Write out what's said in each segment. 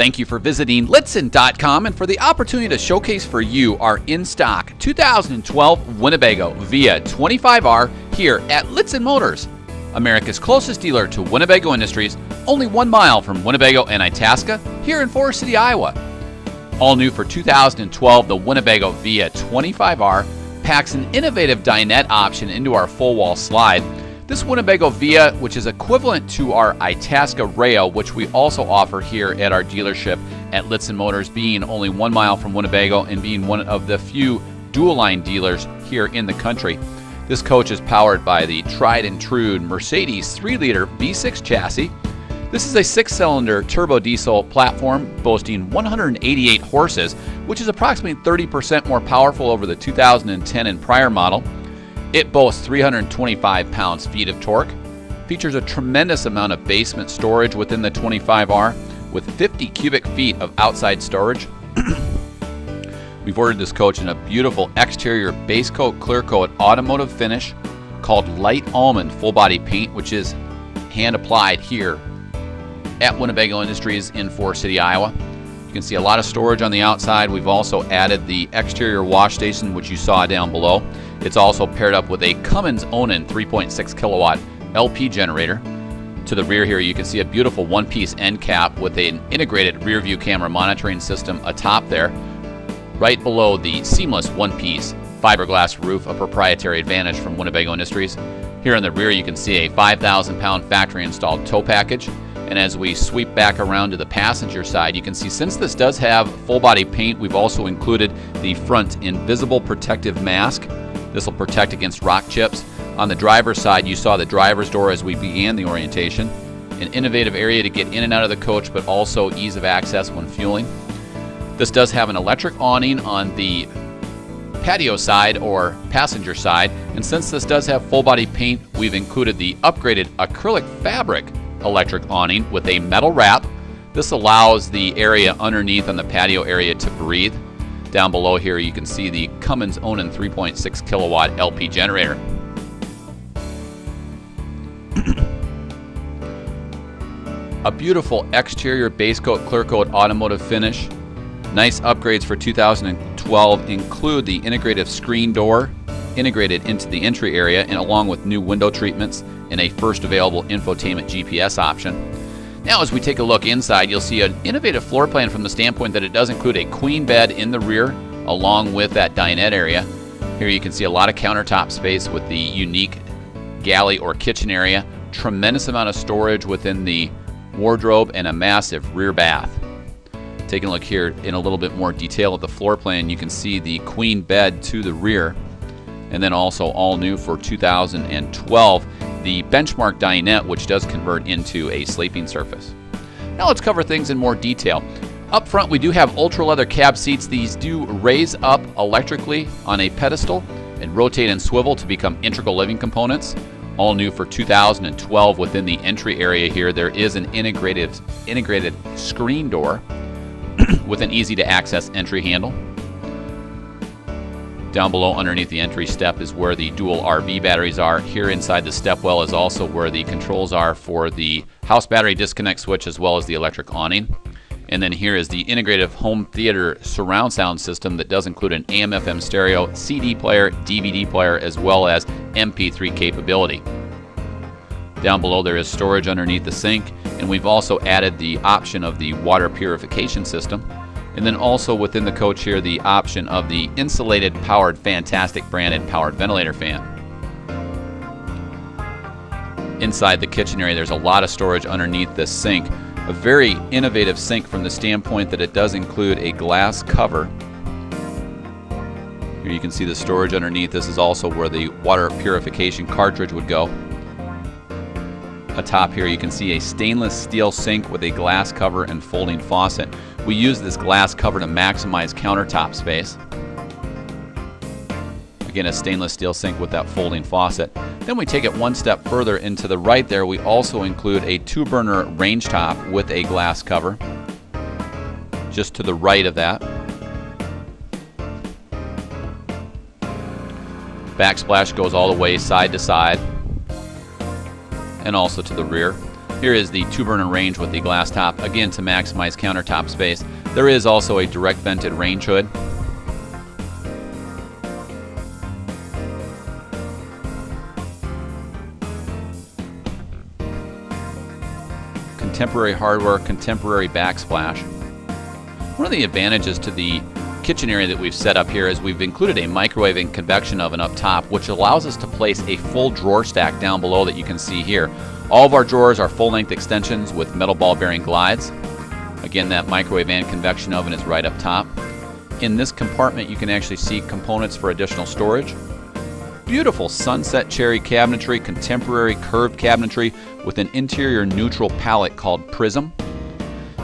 Thank you for visiting Lichtsinn.com and for the opportunity to showcase for you our in stock 2012 Winnebago Via 25R here at Lichtsinn Motors, America's closest dealer to Winnebago Industries, only one mile from Winnebago and Itasca, here in Forest City, Iowa. All new for 2012, the Winnebago Via 25R packs an innovative dinette option into our full wall slide this Winnebago Via, which is equivalent to our Itasca Reyo, which we also offer here at our dealership at Lichtsinn Motors, being only one mile from Winnebago and being one of the few dual line dealers here in the country. This coach is powered by the tried and true Mercedes 3 liter V6 chassis. This is a six cylinder turbo diesel platform boasting 188 horses, which is approximately 30% more powerful over the 2010 and prior model. It boasts 325 pounds feet of torque, features a tremendous amount of basement storage within the 25R with 50 cubic feet of outside storage. We've ordered this coach in a beautiful exterior base coat, clear coat automotive finish called Light Almond full body paint, which is hand applied here at Winnebago Industries in Forest City, Iowa. You can see a lot of storage on the outside. We've also added the exterior wash station, which you saw down below. It's also paired up with a Cummins Onan 3.6 kilowatt LP generator. To the rear here, you can see a beautiful one-piece end cap with an integrated rear view camera monitoring system atop there. Right below the seamless one-piece fiberglass roof, a proprietary advantage from Winnebago Industries. Here in the rear, you can see a 5,000 pound factory installed tow package. And as we sweep back around to the passenger side, you can see since this does have full body paint, we've also included the front invisible protective mask. This will protect against rock chips. On the driver's side, you saw the driver's door as we began the orientation. An innovative area to get in and out of the coach, but also ease of access when fueling. This does have an electric awning on the patio side or passenger side, and since this does have full body paint, we've included the upgraded acrylic fabric electric awning with a metal wrap. This allows the area underneath on the patio area to breathe. Down below here you can see the Cummins Onan 3.6 kilowatt LP generator. a beautiful exterior base coat clear coat automotive finish. Nice upgrades for 2012 include the integrative screen door integrated into the entry area and along with new window treatments and a first available infotainment GPS option. Now as we take a look inside, you'll see an innovative floor plan from the standpoint that it does include a queen bed in the rear along with that dinette area. Here you can see a lot of countertop space with the unique galley or kitchen area, tremendous amount of storage within the wardrobe and a massive rear bath. Taking a look here in a little bit more detail at the floor plan, you can see the queen bed to the rear and then also all new for 2012, the Benchmark dinette, which does convert into a sleeping surface. Now let's cover things in more detail. Up front, we do have ultra leather cab seats. These do raise up electrically on a pedestal and rotate and swivel to become integral living components. All new for 2012 within the entry area here, there is an integrated, integrated screen door with an easy to access entry handle. Down below underneath the entry step is where the dual RV batteries are. Here inside the step well is also where the controls are for the house battery disconnect switch as well as the electric awning. And then here is the integrative home theater surround sound system that does include an AM FM stereo, CD player, DVD player, as well as MP3 capability. Down below there is storage underneath the sink, and we've also added the option of the water purification system. And then also within the coach here, the option of the insulated powered Fantastic branded powered ventilator fan. Inside the kitchen area, there's a lot of storage underneath this sink. A very innovative sink from the standpoint that it does include a glass cover. Here you can see the storage underneath. This is also where the water purification cartridge would go. Atop here you can see a stainless steel sink with a glass cover and folding faucet. We use this glass cover to maximize countertop space. Again, a stainless steel sink with that folding faucet. Then we take it one step further into the right there. We also include a two burner range top with a glass cover. Just to the right of that. Backsplash goes all the way side to side and also to the rear. Here is the two burner range with the glass top, again to maximize countertop space. There is also a direct vented range hood. Contemporary hardware, contemporary backsplash. One of the advantages to the kitchen area that we've set up here is we've included a microwave and convection oven up top, which allows us to place a full drawer stack down below that you can see here. All of our drawers are full-length extensions with metal ball bearing glides. Again, that microwave and convection oven is right up top. In this compartment, you can actually see components for additional storage. Beautiful sunset cherry cabinetry, contemporary curved cabinetry with an interior neutral palette called Prism.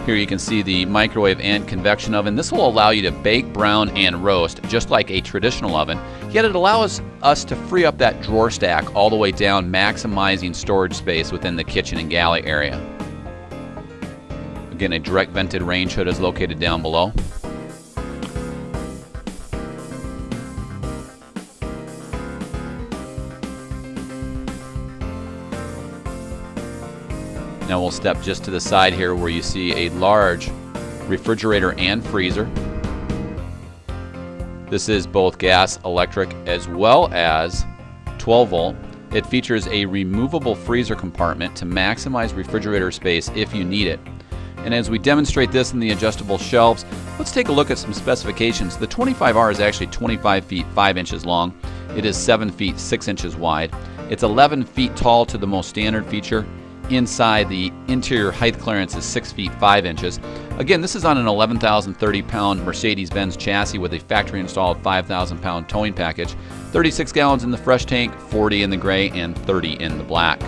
Here you can see the microwave and convection oven. This will allow you to bake, brown, and roast just like a traditional oven, yet it allows us to free up that drawer stack all the way down, maximizing storage space within the kitchen and galley area. Again, a direct vented range hood is located down below. Now we'll step just to the side here where you see a large refrigerator and freezer. This is both gas, electric, as well as 12 volt. It features a removable freezer compartment to maximize refrigerator space if you need it. And as we demonstrate this in the adjustable shelves, let's take a look at some specifications. The 25R is actually 25 feet 5 inches long. It is 7 feet 6 inches wide. It's 11 feet tall to the most standard feature Inside, the interior height clearance is 6 feet 5 inches. Again, this is on an 11,030 pound Mercedes Benz chassis with a factory installed 5,000 pound towing package. 36 gallons in the fresh tank, 40 in the gray, and 30 in the black.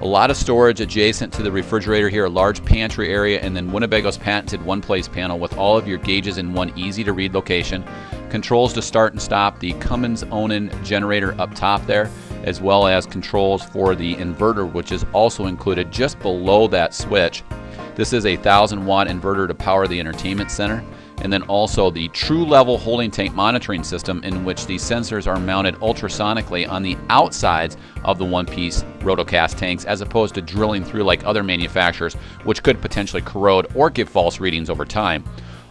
A lot of storage adjacent to the refrigerator here, a large pantry area, and then Winnebago's patented one place panel with all of your gauges in one easy to read location. Controls to start and stop, the Cummins Onan generator up top there, as well as controls for the inverter, which is also included just below that switch. This is a 1000 watt inverter to power the entertainment center and then also the true level holding tank monitoring system in which the sensors are mounted ultrasonically on the outsides of the one piece rotocast tanks as opposed to drilling through like other manufacturers which could potentially corrode or give false readings over time.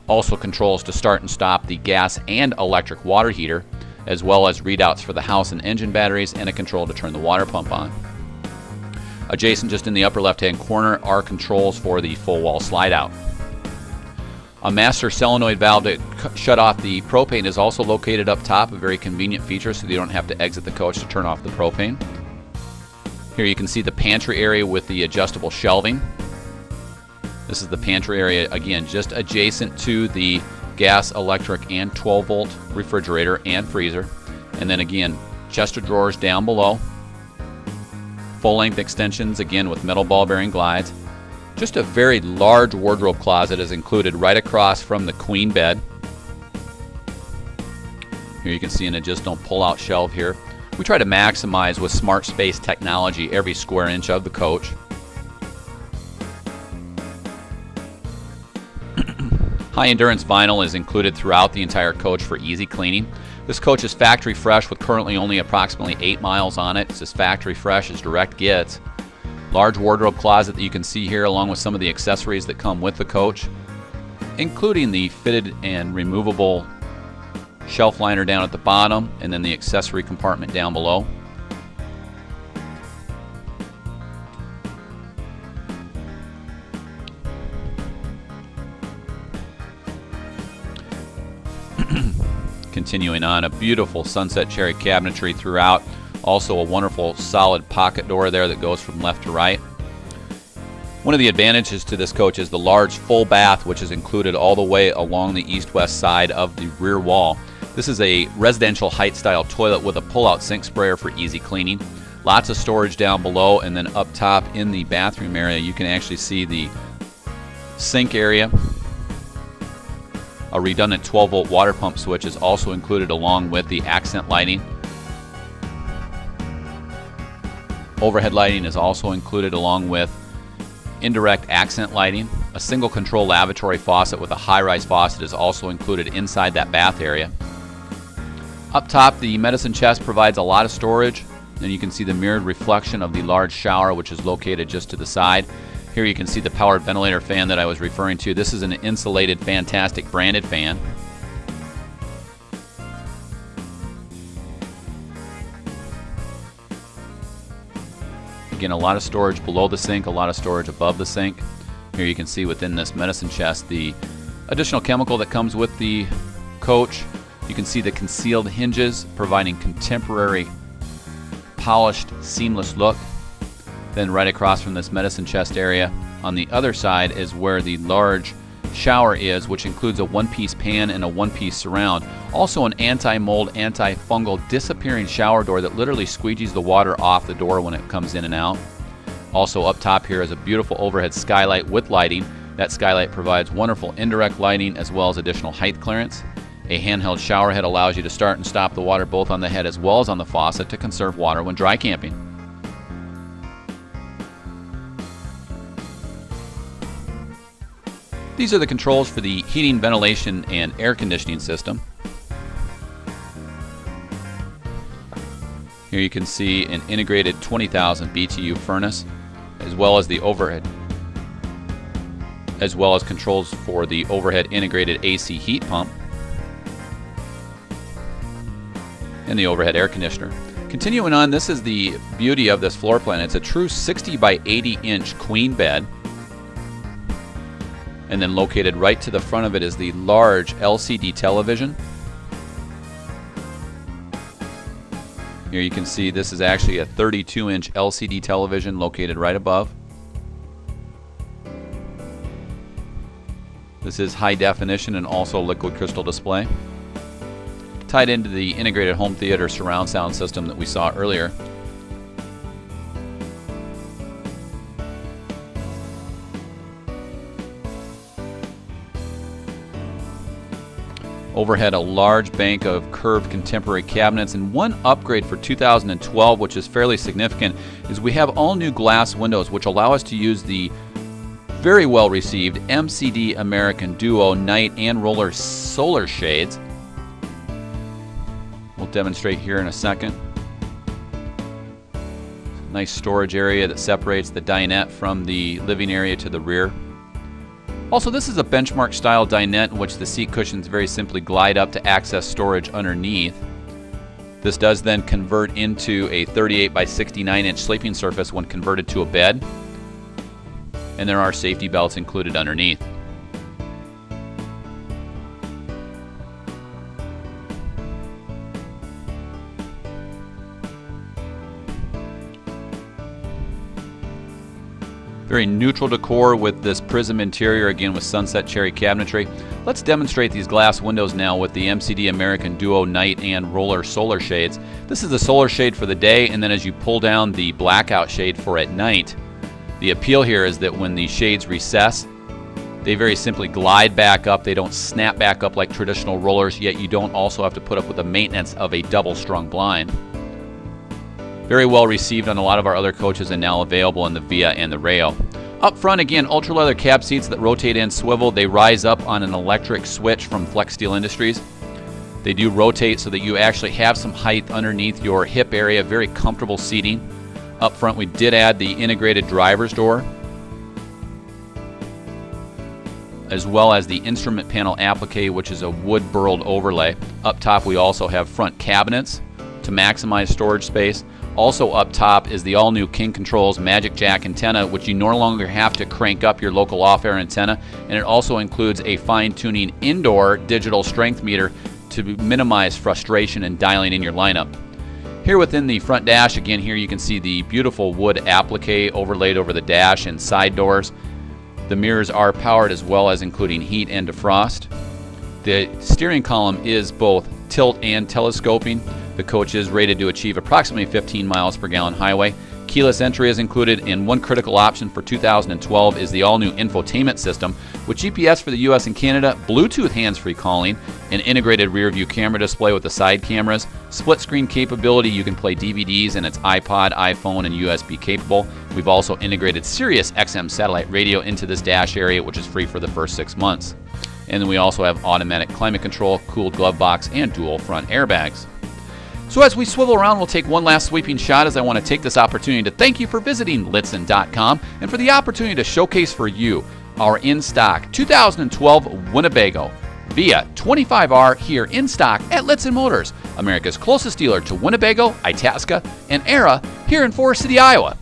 Also controls to start and stop the gas and electric water heater as well as readouts for the house and engine batteries and a control to turn the water pump on. Adjacent just in the upper left hand corner are controls for the full wall slide out. A master solenoid valve to shut off the propane is also located up top, a very convenient feature so you don't have to exit the coach to turn off the propane. Here you can see the pantry area with the adjustable shelving. This is the pantry area, again, just adjacent to the gas, electric, and 12 volt refrigerator and freezer. And then again, chest of drawers down below. Full length extensions, again with metal ball bearing glides. Just a very large wardrobe closet is included right across from the queen bed. Here you can see an just don't pull out shelf here. We try to maximize with smart space technology every square inch of the coach. High endurance vinyl is included throughout the entire coach for easy cleaning. This coach is factory fresh with currently only approximately 8 miles on it. It's as factory fresh as direct gets. Large wardrobe closet that you can see here along with some of the accessories that come with the coach, including the fitted and removable shelf liner down at the bottom and then the accessory compartment down below. Continuing on, a beautiful sunset cherry cabinetry throughout also a wonderful solid pocket door there that goes from left to right. One of the advantages to this coach is the large full bath which is included all the way along the east-west side of the rear wall. This is a residential height style toilet with a pull-out sink sprayer for easy cleaning. Lots of storage down below and then up top in the bathroom area you can actually see the sink area. A redundant 12 volt water pump switch is also included along with the accent lighting. Overhead lighting is also included along with indirect accent lighting. A single control lavatory faucet with a high-rise faucet is also included inside that bath area. Up top, the medicine chest provides a lot of storage. and you can see the mirrored reflection of the large shower which is located just to the side. Here you can see the powered ventilator fan that I was referring to. This is an insulated, fantastic branded fan. Again, a lot of storage below the sink, a lot of storage above the sink. Here you can see within this medicine chest the additional chemical that comes with the coach. You can see the concealed hinges providing contemporary polished seamless look. Then right across from this medicine chest area on the other side is where the large shower is, which includes a one-piece pan and a one-piece surround. Also an anti-mold, anti-fungal disappearing shower door that literally squeegees the water off the door when it comes in and out. Also up top here is a beautiful overhead skylight with lighting. That skylight provides wonderful indirect lighting as well as additional height clearance. A handheld shower head allows you to start and stop the water both on the head as well as on the faucet to conserve water when dry camping. These are the controls for the heating, ventilation, and air conditioning system. Here you can see an integrated 20,000 BTU furnace as well as the overhead as well as controls for the overhead integrated AC heat pump and the overhead air conditioner. Continuing on, this is the beauty of this floor plan. It's a true 60 by 80 inch queen bed. And then located right to the front of it is the large LCD television. Here you can see this is actually a 32 inch LCD television located right above. This is high definition and also liquid crystal display tied into the integrated home theater surround sound system that we saw earlier. Overhead, a large bank of curved contemporary cabinets, and one upgrade for 2012, which is fairly significant, is we have all new glass windows, which allow us to use the very well received MCD American Duo night and roller solar shades We'll demonstrate here in a second. Nice storage area that separates the dinette from the living area to the rear. Also, this is a benchmark style dinette in which the seat cushions very simply glide up to access storage underneath. This does then convert into a 38 by 69 inch sleeping surface when converted to a bed. And there are safety belts included underneath. Very neutral decor with this prism interior, again with sunset cherry cabinetry. Let's demonstrate these glass windows now with the MCD American Duo Night and Roller Solar Shades. This is the solar shade for the day, and then as you pull down the blackout shade for at night, the appeal here is that when the shades recess, they very simply glide back up. They don't snap back up like traditional rollers, yet you don't also have to put up with the maintenance of a double strung blind. Very well received on a lot of our other coaches and now available in the Via and the Reyo. Up front, again, ultra leather cab seats that rotate and swivel. They rise up on an electric switch from Flexsteel Industries. They do rotate so that you actually have some height underneath your hip area, very comfortable seating. Up front, we did add the integrated driver's door, as well as the instrument panel applique, which is a wood burled overlay. Up top, we also have front cabinets to maximize storage space. Also up top is the all-new King Controls Magic Jack antenna, which you no longer have to crank up your local off-air antenna, and it also includes a fine-tuning indoor digital strength meter to minimize frustration and dialing in your lineup. Here within the front dash, again here you can see the beautiful wood applique overlaid over the dash and side doors. The mirrors are powered as well as including heat and defrost. The steering column is both tilt and telescoping. The coach is rated to achieve approximately 15 miles per gallon highway. Keyless entry is included, and one critical option for 2012 is the all new infotainment system with GPS for the US and Canada, Bluetooth hands free calling, an integrated rear view camera display with the side cameras, split screen capability. You can play DVDs, and it's iPod, iPhone, and USB capable. We've also integrated Sirius XM satellite radio into this dash area, which is free for the first six months. And then we also have automatic climate control, cooled glove box, and dual front airbags. So as we swivel around, we'll take one last sweeping shot as I want to take this opportunity to thank you for visiting Lichtsinn.com and for the opportunity to showcase for you our in-stock 2012 Winnebago Via 25R here in stock at Lichtsinn Motors, America's closest dealer to Winnebago, Itasca, and Era here in Forest City, Iowa.